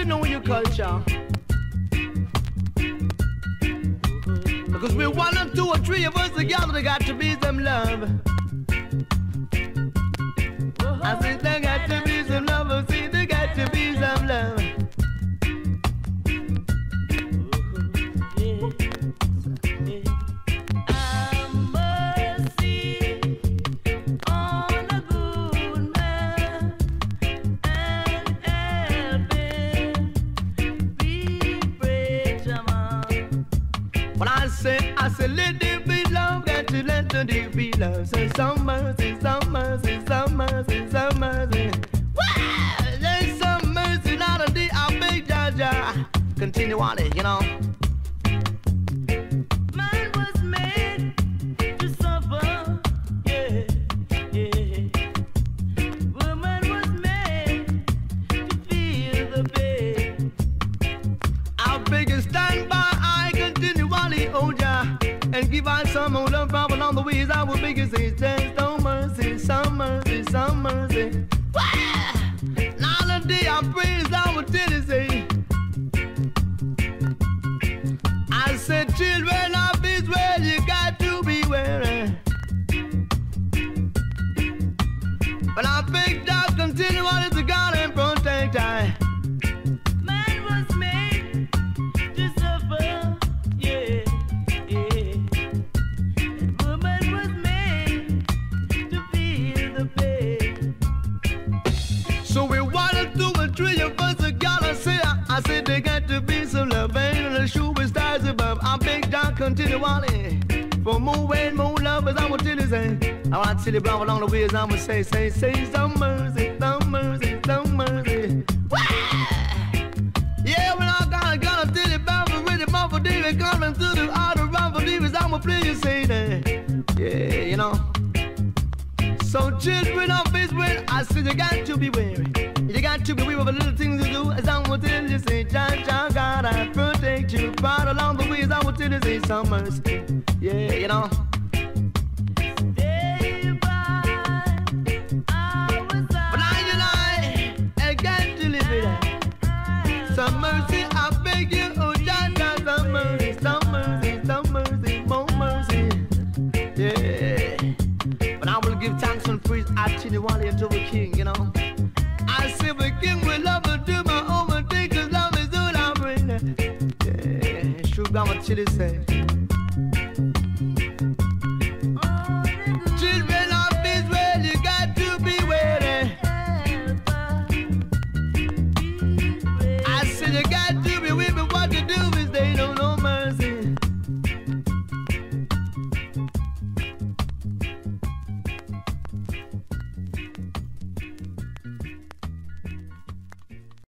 to know your culture. Because we're one or two or three of us together, there got to be some love. I said let there be love, got to let there be love. So some mercy, some mercy, some mercy, some mercy. Wow! There's some mercy, not a day, I beg Jah Jah. Continue on it, you know. And give out some more love from along the ways. I will beg you say, there's no mercy, some mercy, some mercy. Wah! Now the day I praise, I will tell you say. I said, children of Israel, you got to be wearing. But I beg God continually to God wanna do a of together. Say, I, I said there got to be some love and the shoe with stars above. I'm beg God continually for more and more love as I will tell you say. I want to tell you along the ways I'ma say, say, say some mercy, some mercy, some mercy. Yeah, when I gotta, gotta tell you about the rhythm of a David coming through the outer round for Davis, I'ma play you say that. Yeah, you know. So children of Israel, I said you got to be wary. You got to be aware of the little things you do. As I will tell you, say, John, John, God, I protect you. Right along the ways, I will tell you, say, some mercy. Yeah, you know. But I and I, I got to live it out. Some mercy, I beg you, oh John, John, some mercy, some mercy, some mercy, more mercy. Yeah. But I will give thanks and praise continually unto the King, Yeah, sure, I'm